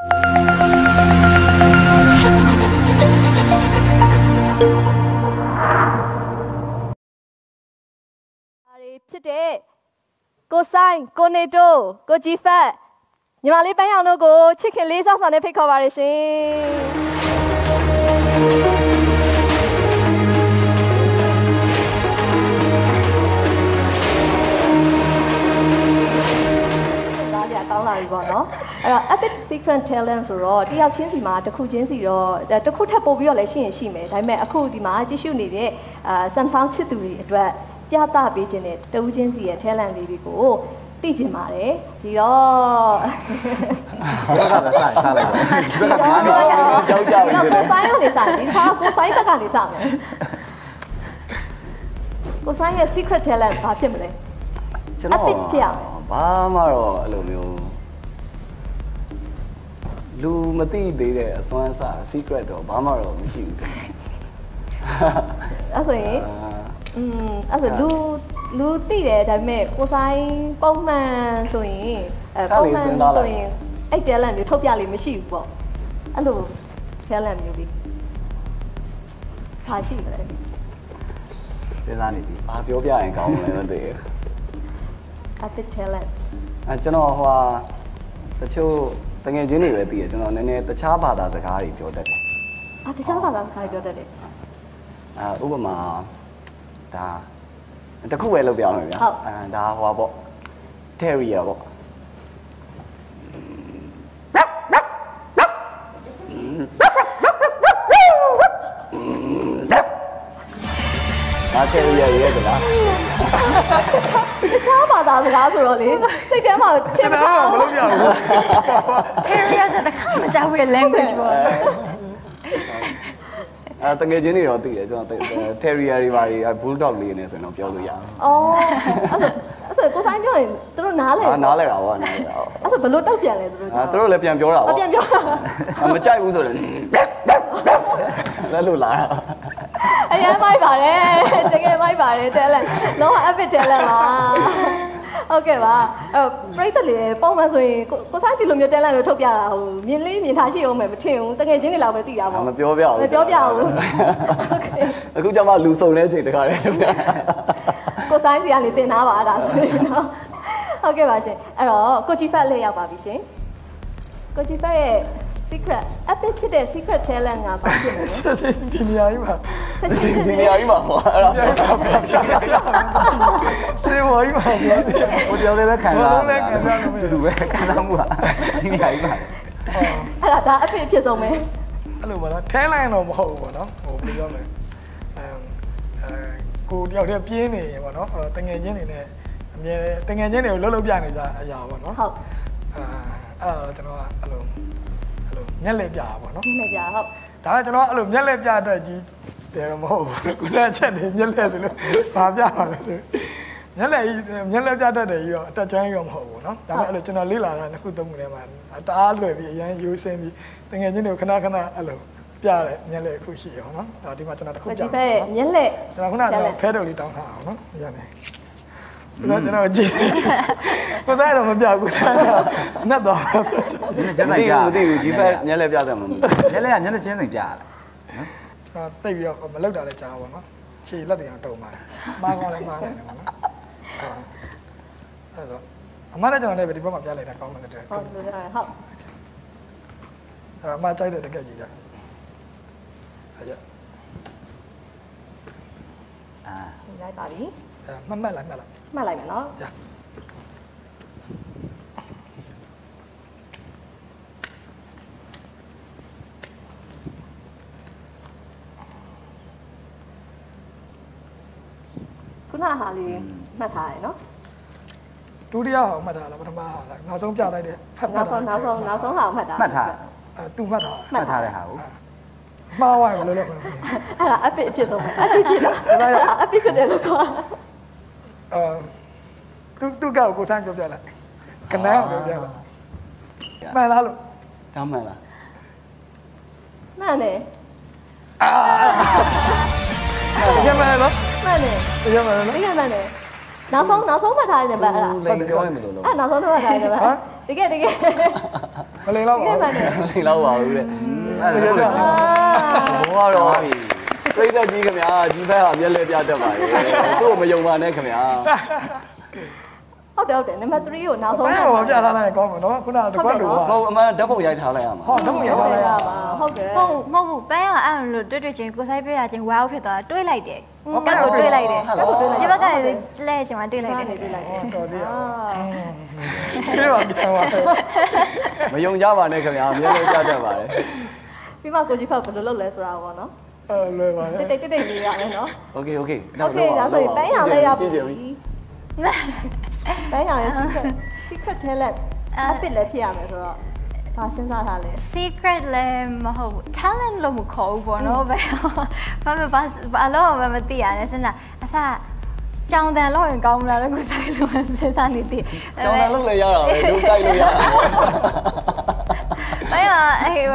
အားတွေဖြစ်တဲ့ကိုဆိုင်ကိုနေတိုကိုဂျီဖတ်ညီမလေးပန်းရောင်တို့ကိုချစ်ခင်လေးစားစွာနဲ့ဖိတ်ခေါ်ပါရရှင် နော်အဲ့တော့ epic secret talent ဆိုတော့တယောက်ချင်းစီမှာတစ်ခုချင်းစီတော့တစ်ခုထပ်ပို့ပြီးတော့လည်းရှိရင်ရှိမယ်ဒါပေမဲ့အခုဒီမှာကြည့်ရှုနေတဲ့အာ Samsung ချစ်သူတွေအတွက်ပြသပေးခြင်းတဲ့တဦးချင်းစီရဲ့ talent လေးတွေကိုသိကျင်ပါတယ်ဒီတော့ဘက်ကပဲစားစားလိုက်တော့ဒီဘက်ကငါးနေကြောက်ကြောက်နေတယ်ကိုဆိုင်ကနေစတယ်ဒီခါကိုဆိုင်ဘက်ကနေစမယ်ကိုဆိုင်ရဲ့ secret talent ဘာဖြစ်မလဲကျွန်တော် Epic ဖြစ်အောင်ဘာမှတော့အဲ့လိုမျိုး လူမသိသေးတဲ့အစွမ်းစား secret တော့ဘာမှတော့မရှိဘူးတဲ့အဲ့ဆိုရင်အာอืมအဲ့ဆိုလူလူသိတယ်ဒါပေမဲ့ကိုဆိုင်ပုံမှန်ဆိုရင်အဲပုံမှန်ဆိုရင်အဲ့ talent မျိုးထုတ်ပြလို့မရှိဘူးပေါ့အဲ့လို talent မျိုးလေးဘာရှိမလဲစဉ်းစားနေပြီဘာပြောပြရင်ကောင်းမလဲမသိဘူး epic talent အဲကျွန်တော်ဟိုဟာတချို့ တငယ်ချင်းတွေပဲသိရကျွန်တော်နည်းနည်းတခြားဘာသာစကားတွေပြောတတ်တယ်အာတခြားဘာသာစကားပြောတတ်တယ်အဲဥပမာဒါတခုပဲလုပ်ပြအောင်မယ်ဗျာဟုတ်အဲဒါဟိုဟာပေါ့ terrier ပေါ့ဒါ terrier ရဲ့ကလားတခြားဘာသာစကားဆိုတော့လေစိတ် ထဲမှာထင်မထားဘူး Terrier ဆိုတခါမကြောက်ရဲ့ language ပေါ့အဲတငယ်ချင်းတွေတော့သိတယ်ကျွန်တော် terrier တွေပါတွေ bulldog လေးနေဆိုရင်တော့ပြောလို့ရတယ်အော်အဲ့ဆိုအဲ့ဆိုကိုဆိုင်ပြောရင်သူတို့နားလဲအာနားလဲတာပေါ့နားလဲတာပေါ့အဲ့ဆိုဘလို့တောက်ပြန်လဲသူတို့အာသူတို့လည်းပြန်ပြောတာအပေါ့ပြန်ပြောတာအမကြိုက်ဘူးဆိုရင်လက်လို့လာတာအရင်မိုက်ပါတယ်တကယ်မိုက်ပါတယ်တဲလက်လုံးဝ epic တဲလက်ပါ ဟုတ်ကဲ့ပါအဲ့ပြိတ္တလေပုံမှန်ဆိုရင်ကိုကိုဆိုင်ဒီလိုမျိုးတဲလက်မျိုးထုတ်ပြတာဟိုမြင်လေးမြင်ထားရှိအောင်မယ်မထင်ဘူးတကယ်ချင်းတွေလောက်ပဲသိတာပေါ့မပြောပြဘူးမပြောပြဘူးဟုတ်ကဲ့အခုကျမှလူစုံတဲ့အချိန်တခါလေးပြောပြကိုဆိုင်စီကနေတင်ထားပါဒါဆိုရင်တော့ဟုတ်ကဲ့ပါရှင်အဲ့တော့ကိုကြီးဖက်လေးရောက်ပါပြီရှင်ကိုကြီးဖက်ရဲ့ secret epic ဖြစ်တဲ့ secret talent ကဘာဖြစ်လဲဒီနေရာကြီးမှာချက်ဒီချင်းဒီနေရာကြီးမှာဟောအဲ့ဒါစေဝါကြီးမှာပြောတယ်ဟိုတယောက်လေးပဲခံစားဘယ်လိုလဲခံစားလို့မရဘူးတူပဲခံစားမှုဟာဒီနေရာကြီးမှာအဲ့ဒါဒါ epic အဖြစ်ဆုံးပဲအဲ့လိုပါလားထဲလိုက်တော့မဟုတ်ဘူးပေါ့နော်ဟိုပြောမယ်အဲအဲကိုတယောက်တည်းပြင်းနေရင်ပေါ့နော်တငယ်ချင်းတွေနဲ့အမြဲတငယ်ချင်းတွေကိုလှုပ်လှုပ်ပြနေကြအရာပေါ့နော်ဟုတ်အာအဲ့တော့ကျွန်တော်ကအဲ့လိုအဲ့လို မျက်လဲပြတာပေါ့နော်မျက်လဲပြဟုတ်ဒါကကျွန်တော်အဲ့လိုမျက်လဲပြအတွက်ကြီးတယ်မဟုတ်ဘူးကုသချက်နေမျက်လဲတယ်လို့ပါပြပါလေမျက်လဲမျက်လဲပြတတ်တယ်ကြီးတော့အတက်ကျွမ်းရောမဟုတ်ဘူးနော်ဒါပေမဲ့အဲ့လိုကျွန်တော်လေ့လာတာနှစ်ခုသုံးခုထဲမှာတအားလွယ်ပြီးအရန်ရိုးစင်းပြီးတကယ်ချင်းတွေခဏခဏအဲ့လိုပြတယ်မျက်လဲအခုရှိရောနော်ဒါဒီမှာကျွန်တော်တစ်ခုပြပါဒီဘက်မျက်လဲကျွန်တော်ခုနကဖဲတော်လေးတောင်းထားအောင်နော်ရတယ် ကျွန်တော်ကျွန်တော်ကြည့်ကိုသားတော့မပြဘူးနတ်တော့ညနေချင်းမဆိုင်သိပြဘူးမသိဘူးကြီးဖက်မျက်လက်ပြတယ်မမသိညနေကညနေချင်းဆိုင်ပြရတာအာတိတ်ပြီးတော့မလောက်တာလည်းကြားပါတော့ခြေလက်တွေအောင်တုံပါတယ်မားကောင်းလည်းမားနေတယ်ပေါ့နော်အဲ့တော့အမနဲ့ကျွန်တော်လည်းဒီဘက်မှာပြလိုက်တာကောင်းတယ်တဲ့ဟုတ်ဟုတ်ဟုတ်အမကြိုက်တဲ့တကက်ကြီးကြအဲ့ရအာလိုက်ပါပြီအဲ မှတ်မှတ်လိုက်မှတ်လိုက်မှတ်လိုက်မယ်နော်ရခုနဟာလေးမှတ်ထားရယ်နော်ဒုတိယဟောမှတ်တာလားပထမဟာလားနောက်ဆုံးပြလိုက်တဲ့ဖတ်မှနောတ်က်တာဆုံးနောက်ဆုံးနောက်ဆုံးဟာမှတ်ထားမှတ်ထားအဲသူမှတ်တာမှတ်ထားတဲ့ဟာကိုမှားသွားရင်ဘယ်လိုလုပ်မလဲအဲ့ဒါ epic အဖြစ်ဆုံးပဲ epic ဖြစ်တာအဲ့ဒါ epic ဖြစ်တယ်လို့ခေါ် အဲသူသူကောက်ကိုစမ်းပြောပြလိုက်ကနန်းကိုပြောပြလိုက်မှန်လားလို့ဒါမှန်လားမှန်တယ်တကယ်မှန်နော်မှန်တယ်တကယ်မှန်နော်တကယ်မှန်တယ်နောက်ဆုံးနောက်ဆုံးမှတ်ထားတဲ့နံပါတ်အဲ့ဒါလိန်ပြောရင်ဘယ်လိုလုပ်အဲ့နောက်ဆုံးမှတ်ထားတဲ့နံပါတ်တကယ်တကယ်မလိန်တော့ပါကဲဘူးမှန်တယ်လိမ့်လောက်ပါဘူးတဲ့အဲ့ဒါတော့အာဘောကတော့ ပြိတ္တကြီးခင်ဗျာကြီးဘက်ဟာမျက်လက်ပြတတ်ပါရဲ့သူ့ကိုမယုံပါနဲ့ခင်ဗျာဟုတ်တယ်ဟုတ်တယ်နံပါတ်3ကိုနောက်ဆုံးဘယ်တော့ပြထားလိုက်ရင်ကောင်းမှာနော်ခုနကတကွက်လို့ဟိုပါအမှန်ဓာတ်ပုံရိုက်ထားလိုက်ရမှာဟောတော့မရဟုတ်တော့တယ်လဲကပါဟုတ်တယ်မဟုတ်ဘူးမဟုတ်ဘူးပန်းရအဲ့လိုတွေ့တွေ့ချင်းကိုဆိုင်ပြရချင်း wow ဖြစ်သွားတာတွေးလိုက်တယ်တက်ကိုတွေးလိုက်တယ်ဒီဘက်ကလည်းလဲချင်းမှတွေးလိုက်တယ်နေတွေ့လိုက်ဟောတော်သေးအာပြေးပါပြန်ပါမယုံကြပါနဲ့ခင်ဗျာမျက်လက်ပြတတ်ပါတယ်ပြီးမှကိုကြီးဖတ်ဘယ်လိုလုပ်လဲဆိုတာပေါ့နော် အဲလွယ်ပါတယ်တိတ်တိတ်တိတ်လေးရမယ်နော် Okay okay နောက်တော့ Okay ဒါဆိုရင်တိုင်းအောင်လည်းရပြီတိုင်းအောင်ရဲ့ secret secret talent habit လည်းဖြစ်ရမယ်ဆိုတော့ဘာစဉ်းစားထားလဲ secret လည်းမဟုတ်ဘူး talent လို့မခေါ်ဘူးပေါ့နော်ဘယ်ဘာဘာဘာလို့မသိရလဲစဉ်းစားအစကြောင်တန်လောက်ရင်ကောင်းမလားလို့ကိုယ်စားလို့စဉ်းစားနေသေးတယ်ကြောင်တန်လောက်လည်းရတာပဲတို့ကြိုက်လို့ရတာ မရအေး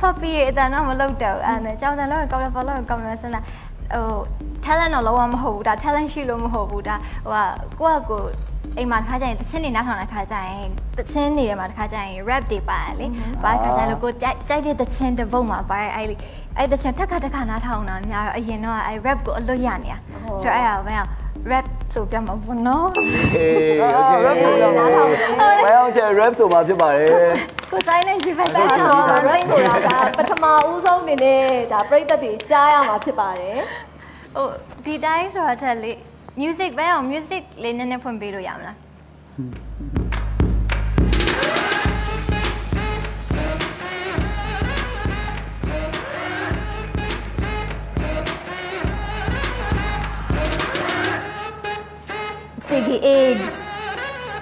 ဖပီရဲ့အတန်တော့မလုပ်တော့ဘူးအဲ့နဲ့ကြောင်တန်လို့ရင်ကောင်းတယ်ဘာလို့ရင်ကောင်းမလဲစဉ်းစားဟို talent တော့လုံးဝမဟုတ်ဘူးဒါ talent ရှိလို့မဟုတ်ဘူးဒါဟိုကကိုယ့်ကကိုယ်အိမ်မှာတစ်ခါကျရင်တချင်းနေနောက်ထောင်တဲ့ခါကျရင်တချင်းနေတယ်မှာတစ်ခါကျရင် rap တွေပါတယ်လေဘာခါကျရင်လို့ကိုကြိုက်ကြိုက်တဲ့တချင်းတစ်ပုတ်မှာပါတယ်အဲ့လေအဲ့တချင်းထက်ခါတစ်ခါနားထောင်တာများတော့အရင်တော့အဲ့ rap ကိုအလွတ်ရနေတာဆိုတော့အဲ့ဒါဘယ်အောင် rap ဆိုပြမှာပေါ့နော် အေးโอเค rap ဆိုရမှာ ဘယ်အောင်ကျ rap ဆိုမှာဖြစ်ပါတယ် ကိုဆိုင်နဲ့ជីဖက် ဆို တာ တော့ ဆို rain ဆိုတာဒါပထမဦးဆုံးအနေနဲ့ဒါပြိသက်တွေကြားရမှာဖြစ်ပါတယ် ဟိုဒီတိုင်းဆိုတာထက်လေ music ပဲအောင် music လေးနည်းနည်းဖွင့်ပေးလို့ရမလား see the eggs.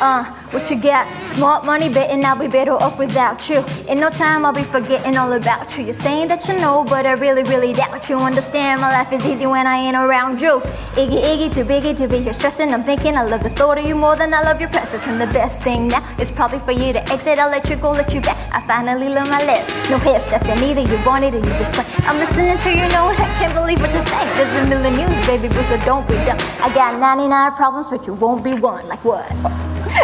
Uh, what you got? Smart money, betting I'll be better off without you. In no time, I'll be forgetting all about you. You're saying that you know, but I really, really doubt you. Understand, my life is easy when I ain't around you. Iggy, Iggy, too biggy to be here stressing. I'm thinking I love the thought of you more than I love your presence. And the best thing now is probably for you to exit. I'll let you go, let you back. I finally learned my lesson. No hair stepping either. You want it or you just went. I'm listening to you, know what? I can't believe what you're saying. There's a million news, baby boo, so don't be dumb. I got 99 problems, but you won't be one. Like what? I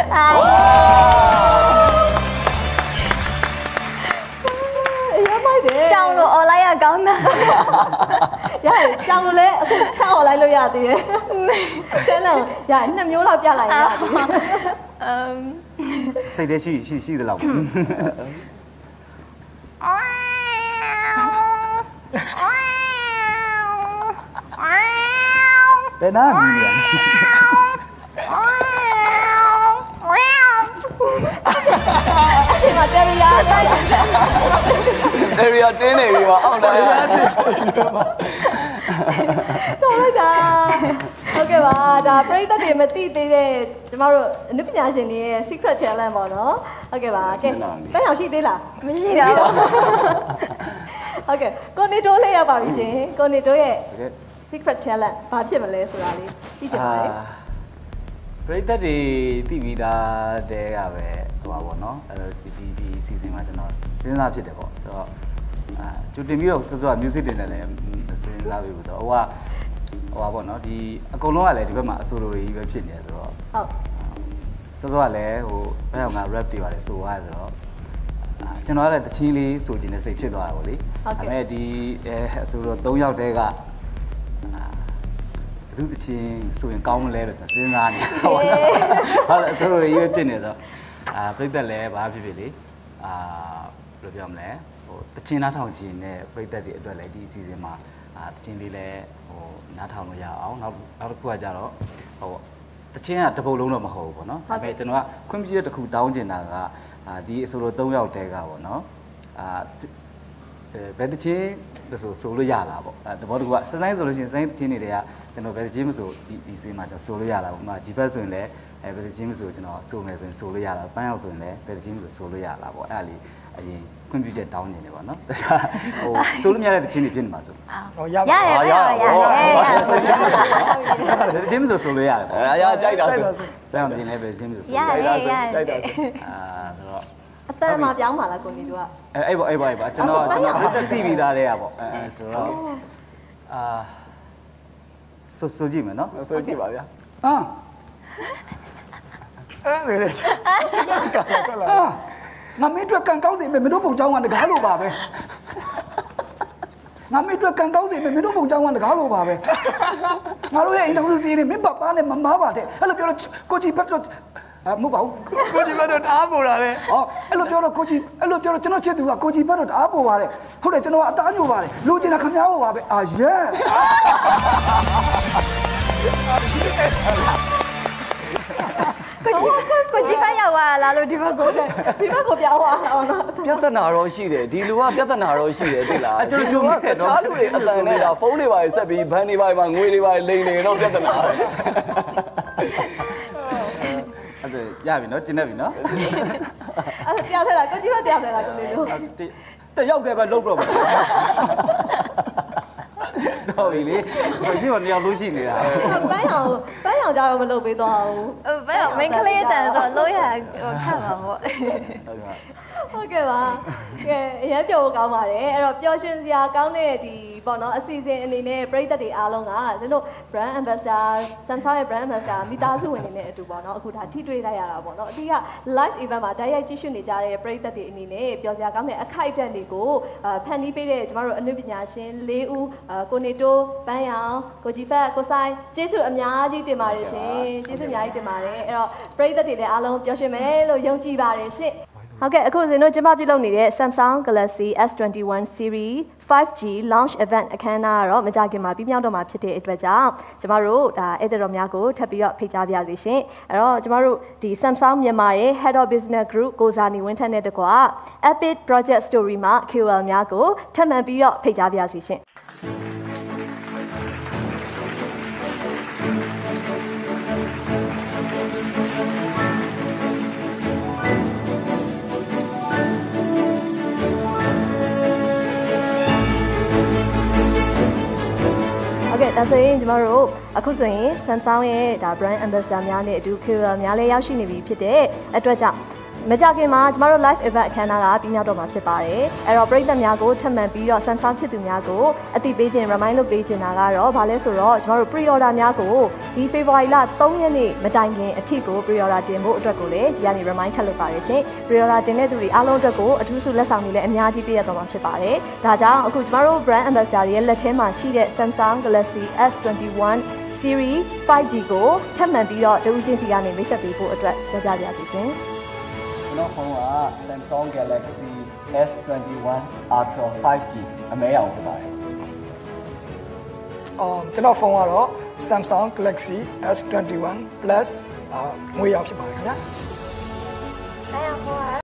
ရမိုက်တယ်ကြောင်လို့អော်လိုက်ရကောင်းတာရတယ်ကြောင်လို့လည်းအခုထပ်អော်လိုက်လို့ရသေးတယ်ဆဲ တယ်အမ်စိတ်တည်းရှိရှိရှိသလောက်ဘယ်နာမြည်နေရလဲအချိန်မှာတယ်ရီယာဆက်ရတယ်ရီယာတင်းနေပြီပါအောင်တယ်တော်လိုက်တာဟုတ်ကဲ့ပါဒါပရိသတ်တွေမသိသေးတဲ့ကျမတို့အနုပညာရှင်တွေရဲ့ secret talent ပေါ့နော်ဟုတ်ကဲ့ပါကဲဘယ်အောင်ရှိသေးလားမရှိတော့ဘူးဟုတ်ကဲ့ကိုနေတိုးလေးရပါပြီရှင်ကိုနေတိုးရဲ့တကယ် secret talent ဘာဖြစ်မလဲဆိုတာလေးသိချင်ပါတယ်ပရိသတ်တွေသိပြီးသားတဲကပဲဟိုပါပေါ့နော်အဲဒီဒီဒီ စီစဉ်မှာကျွန်တော်စဉ်းစားဖြစ်တယ်ပေါ့ဆိုတော့အာကျူတင်ပြီးတော့စောစော music တင်တယ်လည်းစဉ်းစားပြီးဆိုတော့ဟိုကဟိုပါပေါ့နော်ဒီအကုန်လုံးကလည်းဒီဘက်မှာအဆိုလိုတွေကြီးပဲဖြစ်နေတယ်ဆိုတော့ဟုတ်စောစောကလည်းဟိုဘယ်အောင်က rap တွေပါလေဆိုသွားတယ်ဆိုတော့အာကျွန်တော်ကလည်းတချင်းလေးဆိုခြင်းနဲ့စိတ်ဖြစ်သွားတာပေါ့လေမဲ့ဒီအဲအဆိုတော့၃ယောက်တည်းကအာဘယ်သူတချင်းဆိုရင်ကောင်းမလဲလို့စဉ်းစားနေတာပေါ့နော်ဟုတ်တယ်အဆိုလိုတွေကြီးပဲဖြစ်နေတော့အာပြိသက်လည်းဘာဖြစ်ဖြစ်လေ အာဘယ်လိုပြောမလဲဟိုတချင်းနားထောင်ခြင်းနဲ့ပြိသက်တွေအတွက်လည်းဒီအစီအစဉ်မှာအာတချင်းလေးလည်းဟိုနားထောင်လို့ရအောင်နောက်နောက်တစ်ခုကကြတော့ဟိုတချင်းကတပုတ်လုံးတော့မဟုတ်ဘူးပေါ့နော်ဒါပေမဲ့ကျွန်တော်ကခွင့်ပြုချက်တစ်ခုတောင်းချင်တာကအာဒီအဆိုလို၃ယောက်တဲကပေါ့နော်အာအဲဘယ်တချင်းလို့ဆိုဆိုလို့ရတာပေါ့အဲတဘောတကူကစစိုင်းဆိုလို့ရှိရင်စစိုင်းတချင်းတွေတွေကကျွန်တော်ဘယ်တချင်းမဆိုဒီဒီစင်းမှာကျွန်တော်ဆိုလို့ရတာပေါ့ဥပမာဂျီဘတ်ဆိုရင်လည်း အဲဘယ်တချင်းမဆိုကျွန်တော်ဆိုမယ်ဆိုရင်ဆိုလို့ရတာပန်းရောက်ဆိုရင်လည်းဘယ်တချင်းမဆိုဆိုလို့ရတာပေါ့အဲ့ဒါလေးအရင်ခွင့်ပြုချက်တောင်းနေတယ်ပေါ့နော်ဒါဟိုဆိုလို့မရတဲ့တချင်းတွေဖြစ်နေမှာဆိုဟောရရပါရရရရတချင်းမဆိုဆိုလို့ရတယ်ပေါ့အဲအရာကြိုက်တာဆိုကျောင်းတင်လည်းပဲတချင်းမဆိုဆိုရလို့ရတယ်ရရကြိုက်တာဆိုအာဆိုတော့အတန်မှာပြောင်းပါလားကိုနေတို့ကအဲအဲ့ပေါ့အဲ့ပေါ့အဲ့ပေါ့ကျွန်တော်ကျွန်တော်ပြတ်တိပြီးသားတဲ့อ่ะပေါ့အဲအဲဆိုတော့အာဆိုဆိုကြည့်မယ်နော်ဆိုကြည့်ပါဗျာအာ အဲ့ဒါလေကလာကလာငါမင်းအတွက်ကံကောင်းစေမယ်မင်းတို့ပုံကြောင်းကတကားလို့ပါပဲငါမင်းအတွက်ကံကောင်းစေမယ်မင်းတို့ပုံကြောင်းကတကားလို့ပါပဲငါတို့ရဲ့အိမ်တော်စုစီးနေမင်းပပနဲ့မမပါတဲ့အဲ့လိုပြောတော့ကိုကြီးဘက်တော့အမဟုတ်ပါဘူးကိုကြီးဘက်တော့တအားပူတာလေဟောအဲ့လိုပြောတော့ကိုကြီးအဲ့လိုပြောတော့ကျွန်တော်ချစ်သူကကိုကြီးဘက်တော့တအားပေါ်ပါတယ်ဟုတ်တယ်ကျွန်တော်ကအသားညိုပါတယ်လိုချင်တာခင်ဗျားဟောပါပဲအာရဲ ကိုကြီးကိုကြီးဖတ်ရောက်သွားလားလို့ဒီဘက်ကိုဒီဘက်ကိုပြောင်းသွားအောင်နော်ပြဿနာတော့ရှိတယ်ဒီလူကပြဿနာတော့ရှိတယ်သိလားအကျွန်တော်ကြုံခဲ့တခြားလူတွေအတန်နေတာဖုန်းတွေပါဆက်ပြီးဘန်တွေပါမှာငွေတွေပါလိမ်နေတော့ပြဿနာပဲအဲ့ဒါရပြီနော်ကျင်းနေပြီနော်အဲ့ဒါပြောင်းထက်လာကိုကြီးဘက်ပြောင်းထက်လာကိုလေးတို့တယောက်တည်းပဲလှုပ်တော့ပါတော့ပြီလေဟိုရှိတော့နေရာလို့ရှိနေတာပန်းရောင်ပန်း ရောင်ကြတော့မလုပ်ပေးသွားဘူးဘယ်မင်းကလေးတန်ဆိုလို့ရဟိုခတ်ပါပေါ့ဟုတ်ကဲ့ပါကဲအရင်ပြောဖို့ကောင်းပါတယ်အဲ့တော့ပျော်ရွှင်စရာကောင်းတဲ့ဒီပေါ့နော်အစီအစဉ်အနေနဲ့ပရိသတ်တွေအားလုံးကကျွန်တော် brand ambassador Samsung ရဲ့ brand ambassador မိသားစုဝင်တွေနဲ့အတူပေါ့နော်အခုဒါထိတွေ့လိုက်ရတာပေါ့နော်အတိက live event မှာတိုက်ရိုက်ကြည့်ရှုနေကြတဲ့ပရိသတ်တွေအနေနဲ့ပျော်စရာကောင်းတဲ့အခိုက်အတန့်တွေကိုအာဖန်တီးပေးတဲ့ကျမတို့အနုပညာရှင်၄ဦးအာကိုနေတိုးပန်းရောင်ကိုကြီးဖက်ကိုဆိုင်ကျေးဇူးအများကြီးတင်ပါတယ်ရှင်ကျေးဇူးအများကြီးတင်ပါတယ်အဲ့တော့ပရိသတ်တွေလည်းအားလုံးပျော်ရွှင်မယ်လို့ယုံကြည်ပါတယ်ရှင်ဟုတ်ကဲ့အခုစဉ်တို့ကျမပြုလုပ်နေတဲ့ Samsung Galaxy S21 Series 5G launch event အခမ်းအနားကတော့မကြခင်မှာပြီးမြောက်တော့မှာဖြစ်တဲ့အတွက်ကြောင့်ကျမတို့ဒါဧည့်သည်တော်များကိုထပ်ပြီးတော့ဖိတ်ကြားပါရစေရှင်အဲ့တော့ကျမတို့ဒီ Samsung မြန်မာရဲ့ Head of Business Group ကိုဇာနီဝင်းထက်နဲ့တကွာ Epic Project Story မှာ QL များကိုထပ်မံပြီးတော့ဖိတ်ကြားပါရစေရှင် ဒါဆိုရင်ကျမတို့အခုဆိုရင် Samsung ရဲ့ဒါ brand ambassador များနဲ့အတူ KOL များလည်းရောက်ရှိနေပြီဖြစ်တဲ့အတွက်ကြောင့် မကြခင်မှာကျမတို့ live event အခမ်းအနားကပြီးမြောက်တော့မှာဖြစ်ပါတယ်။အဲ့တော့ပရိသတ်များကိုထပ်မံပြီးတော့ Samsung ချစ်သူများကိုအသိပေးခြင်း remind လုပ်ပေးခြင်းတာကတော့ဘာလဲဆိုတော့ကျမတို့ pre order များကိုဒီ February လ3ရက်နေ့မတိုင်ခင်အထိကို pre order တင်ဖို့အတွက်ကိုလည်းဒီကနေ remind ထပ်လုပ်ပါတယ်ရှင်။ pre order တင်တဲ့သူတွေအားလုံးအတွက်ကိုအထူးဆုလက်ဆောင်တွေလည်းအများကြီးပေးရတော့မှာဖြစ်ပါတယ်။ဒါကြောင့်အခုကျမတို့ brand ambassador တွေရဲ့လက်ထဲမှာရှိတဲ့ Samsung Galaxy S21 Series 5G ကိုထပ်မံပြီးတော့တဦးချင်းစီကနေမိတ်ဆက်ပေးဖို့အတွက်ပြောကြပါရစေရှင်။ ကျွန်တော်ဖုန်းက Samsung Galaxy S21 Ultra 5G အမဲရောင်ဖြစ်ပါတယ်အော်ကျွန်တော်ဖုန်းကတော့ Samsung Galaxy S21 Plus အာငွေရောင်ဖြစ်ပါတယ်ခင်ဗျာအဲ့ဟို